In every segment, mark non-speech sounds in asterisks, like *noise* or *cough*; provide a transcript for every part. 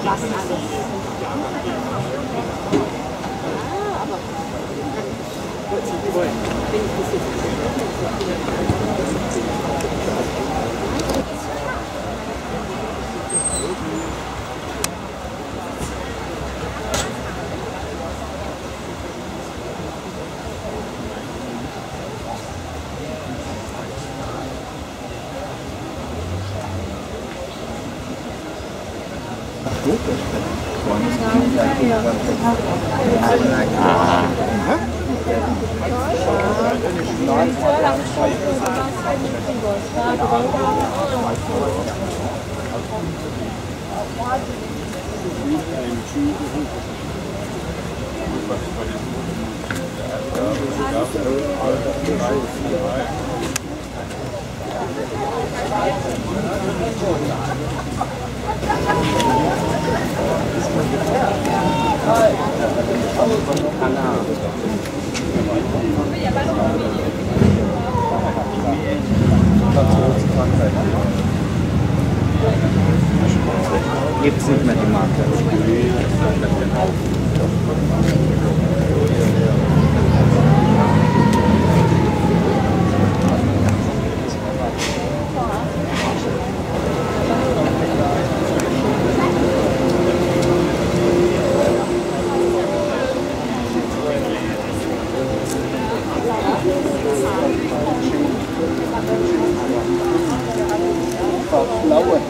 Spaß alles. Ah, aber gut, ich bin ein bisschen. Gibt es nicht mehr die Marke. of flower.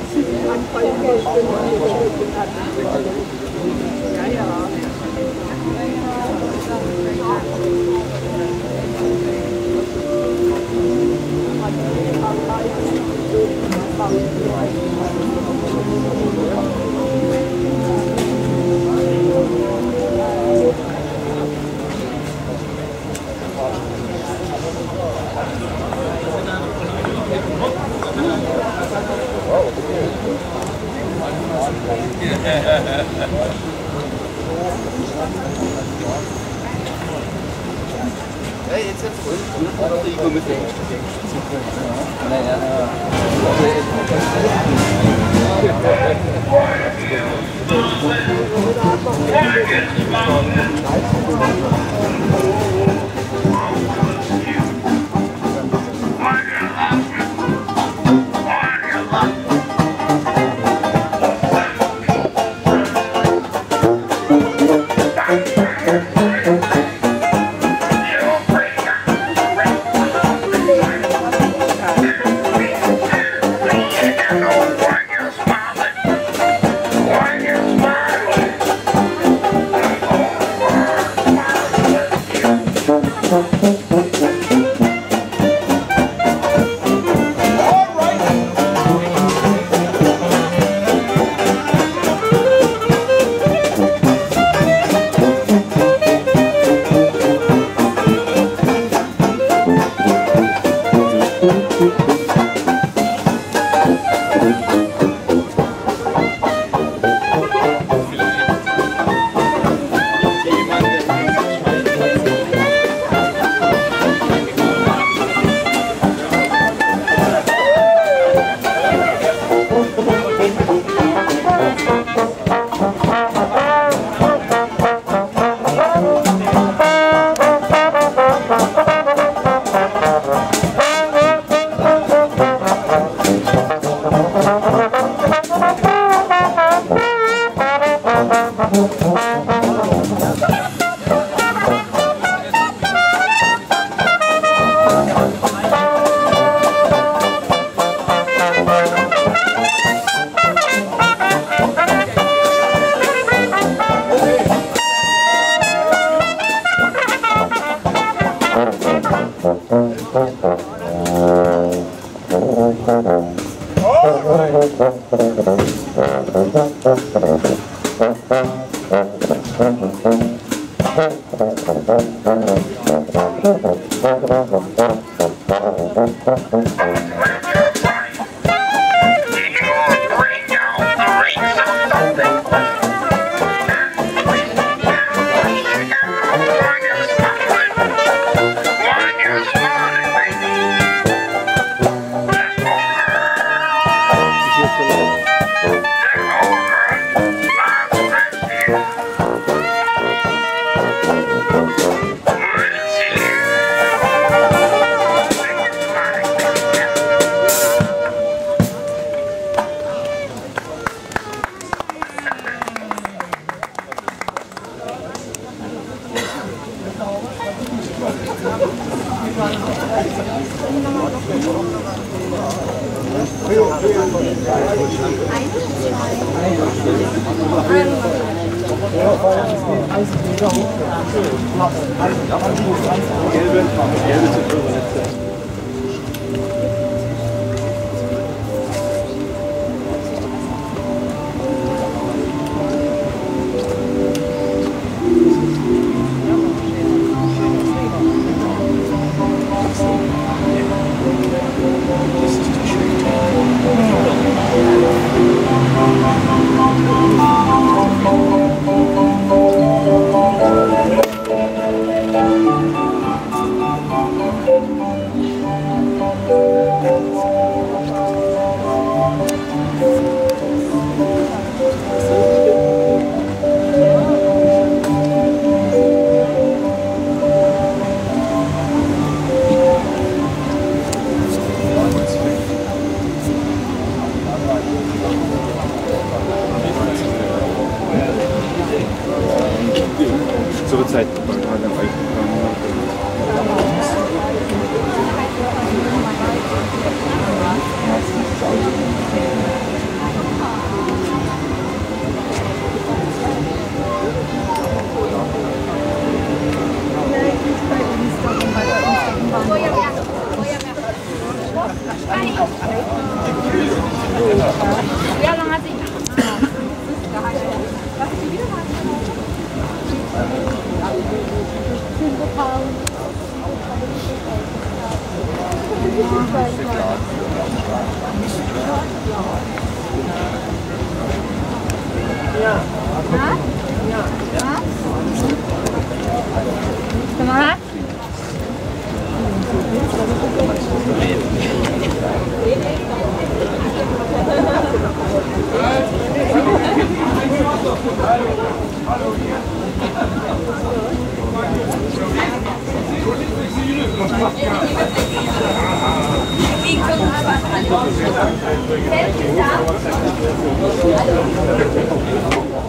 Hallo hier.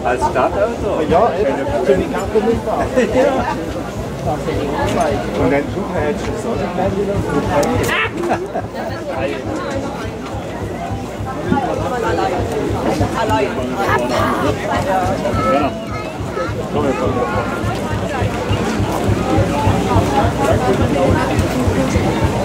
？Als Stadtauto? Ja, eben. Für die Karte mitfahren. Und dann suchen wir jetzt schon so. Liberté Thank you.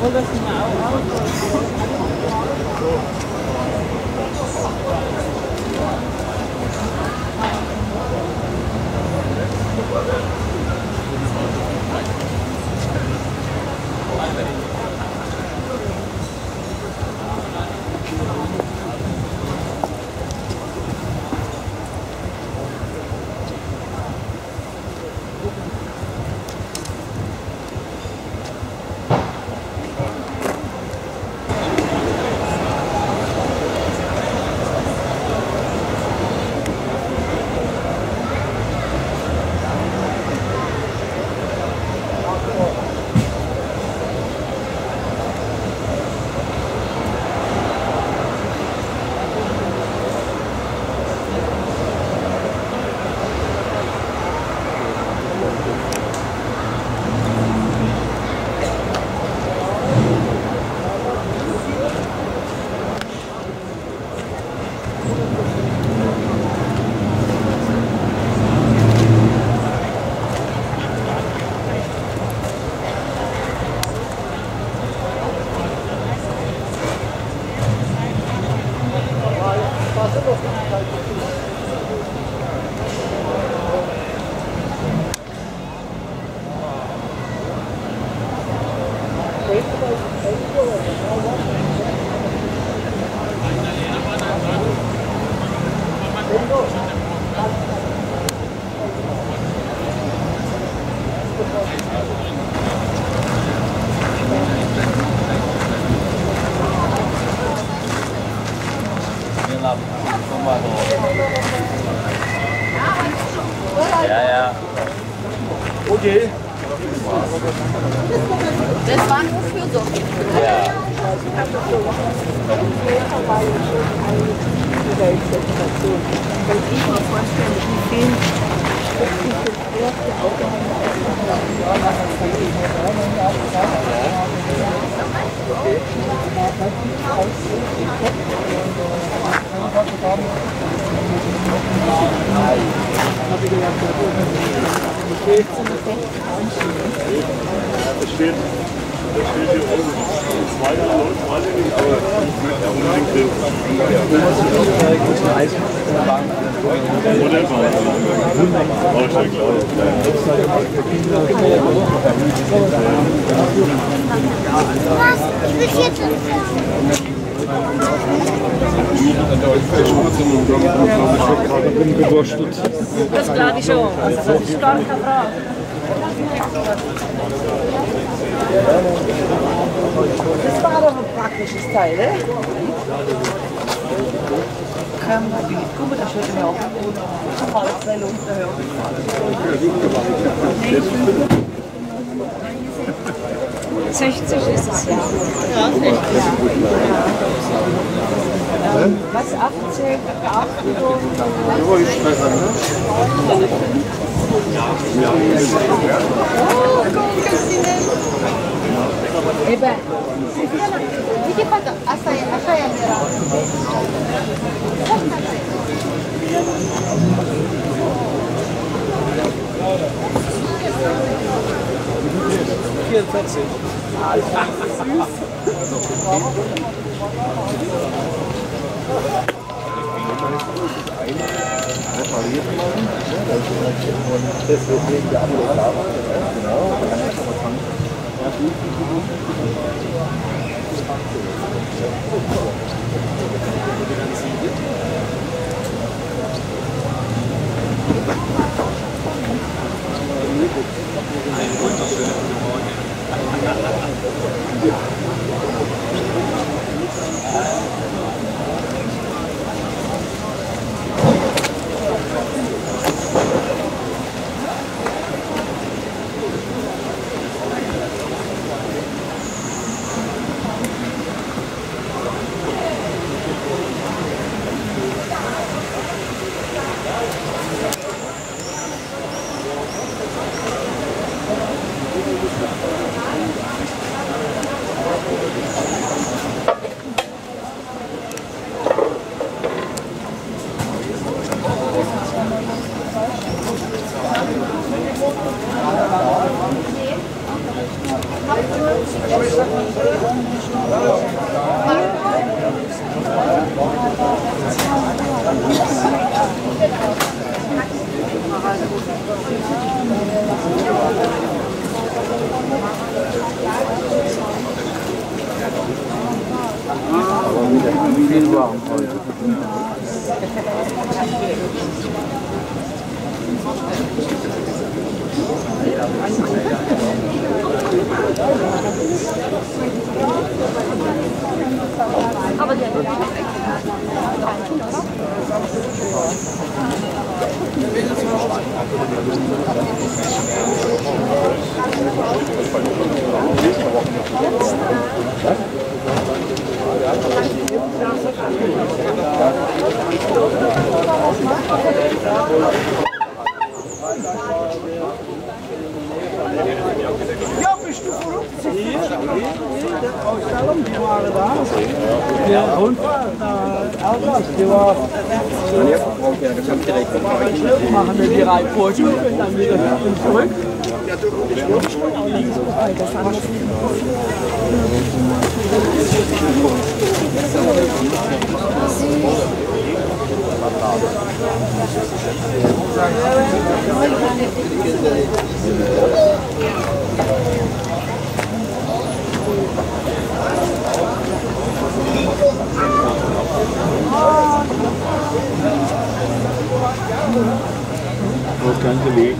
Well, that's now. Das glaube ich schon. Also das ist gar keine Frage. Das war doch ein praktisches Teil, ne? Kann man. Guck mal, das hört mir auf. Alle zwei Lunden hören. 60 ist es ja. Ja, 60. Ähm, was, 18, 18 Eben repariert machen. Das wird wegen der andere Farbe. Genau. Einen wunderschönen guten Morgen. *laughs* Thank you. Machen wir die Reihe vor, und dann wieder zurück. Das ganze Leben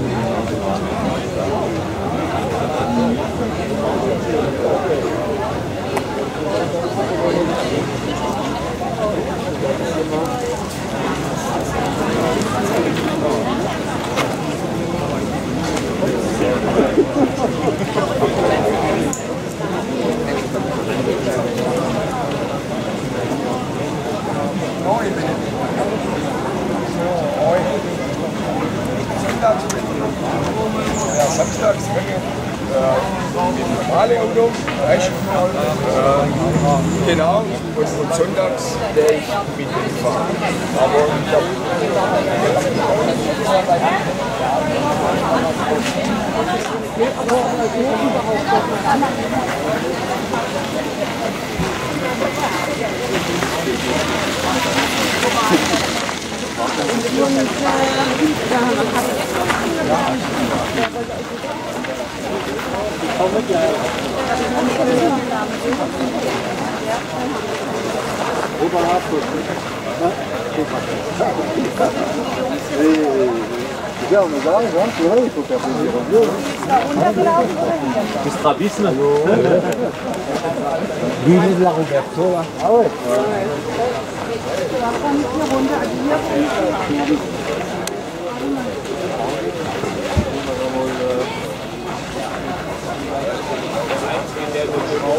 arrive, hein, c'est vrai, il faut faire plaisir aux. C'est hein. strabisme de la Roberto. Ah ouais. Ist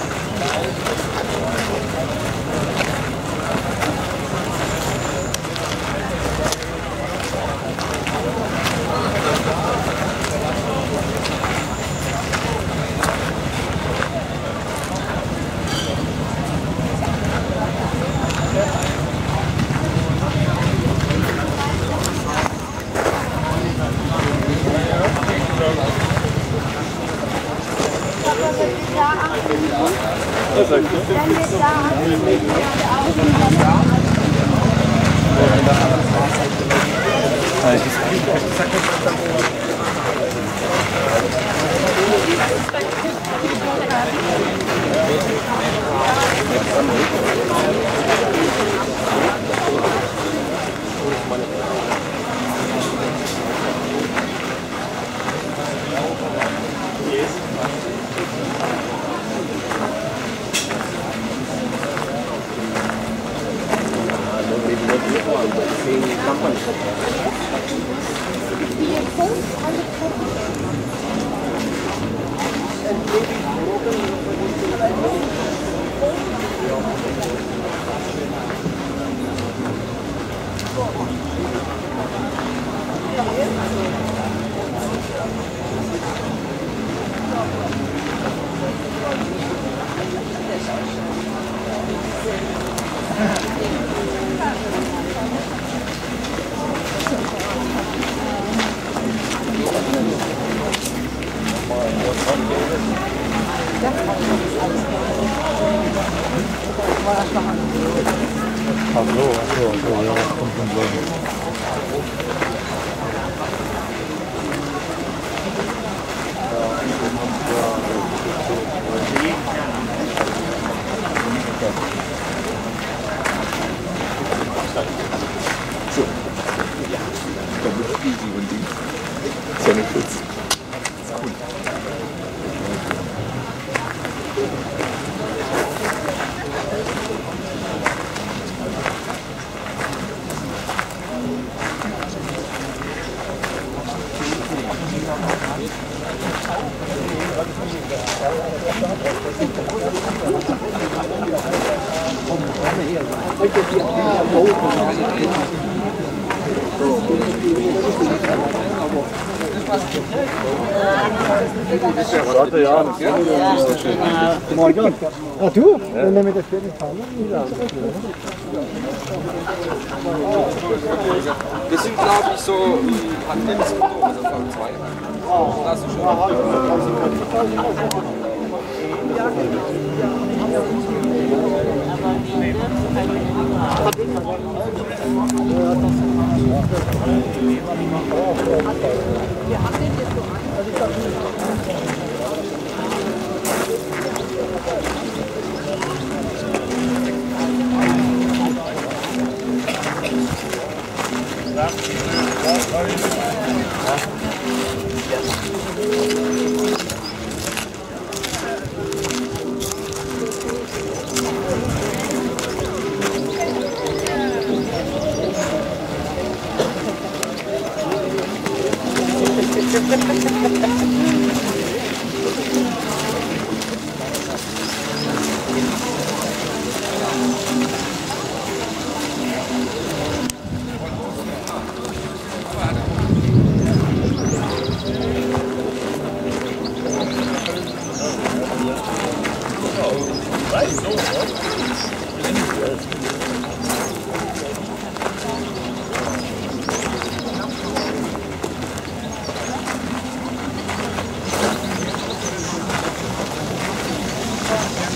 Thank you. benefits. Warte, ja. Morgen. Ah, du? Wenn er mit der Stelle fahren, Das sind, glaube ich, so Handelsmotoren, also V2. Das ist schon.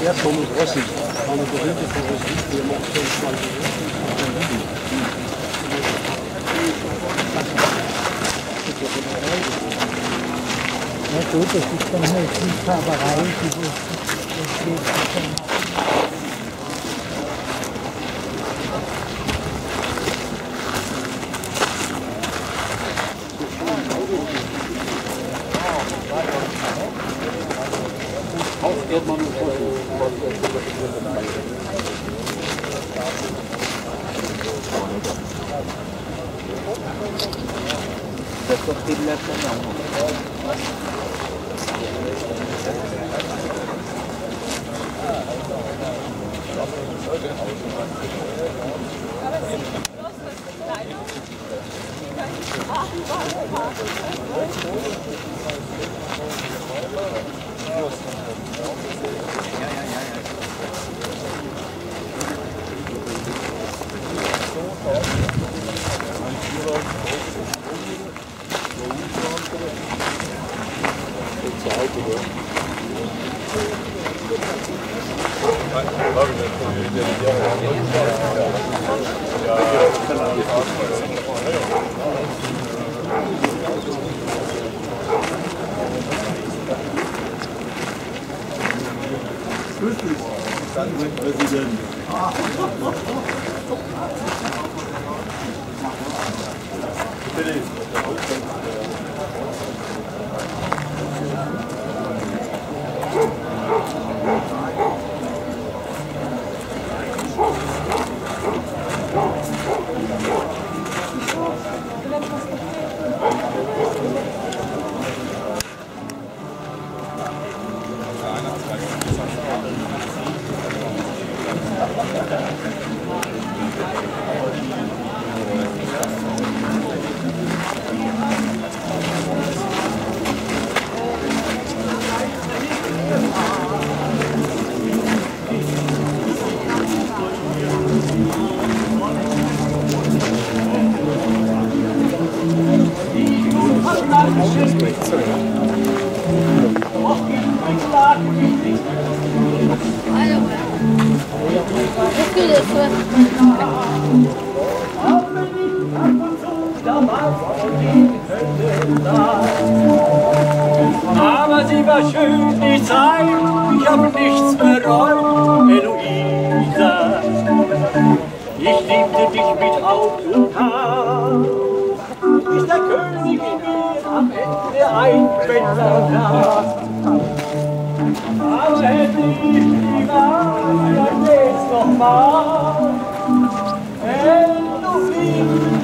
Der Thomas Rossi, einer berühmte Rossi, der macht schon 20 Ja gut, das ist dann halt die Färberei, die das geht Để con tin lên cái nhồng Est-ce que les Aber sie war schön, die Zeit, ich hab nichts bereut, Eloisa. Ich liebte dich mit Augen und Haar. Bis der König mir am Ende ein Bettler Aber hätte ich die Wahrheit normal elle nous vit